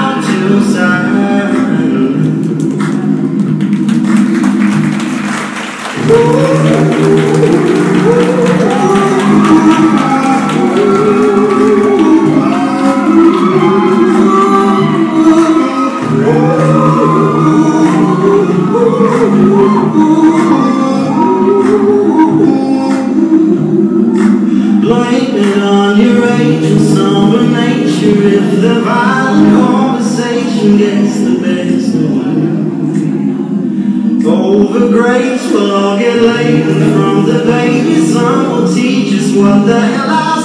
Out to gets the best of you Over will all get laden from the baby Some will teach us what the hell souls